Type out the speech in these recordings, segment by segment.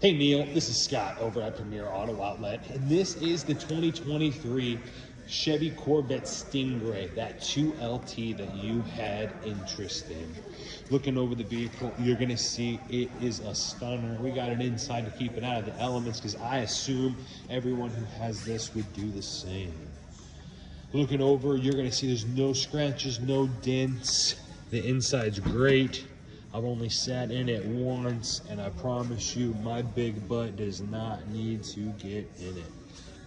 Hey Neil, this is Scott over at Premier Auto Outlet, and this is the 2023 Chevy Corvette Stingray, that 2LT that you had interest in. Looking over the vehicle, you're gonna see it is a stunner. We got it inside to keep it out of the elements because I assume everyone who has this would do the same. Looking over, you're gonna see there's no scratches, no dents. The inside's great. I've only sat in it once, and I promise you, my big butt does not need to get in it.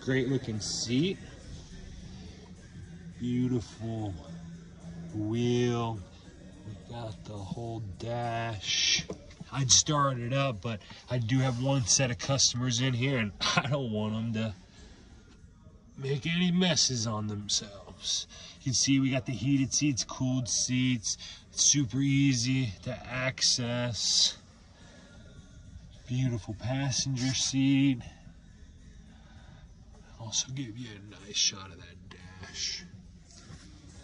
Great looking seat. Beautiful wheel. We got the whole dash. I'd start it up, but I do have one set of customers in here, and I don't want them to make any messes on themselves. You can see we got the heated seats, cooled seats, it's super easy to access. Beautiful passenger seat. Also give you a nice shot of that dash.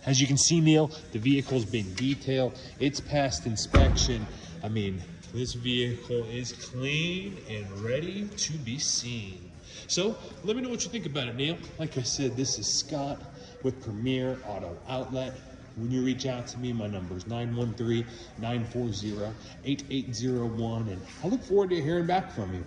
As you can see, Neil, the vehicle's been detailed. It's passed inspection. I mean, this vehicle is clean and ready to be seen. So let me know what you think about it, Neil. Like I said, this is Scott with Premier Auto Outlet. When you reach out to me, my number is 913-940-8801, and I look forward to hearing back from you.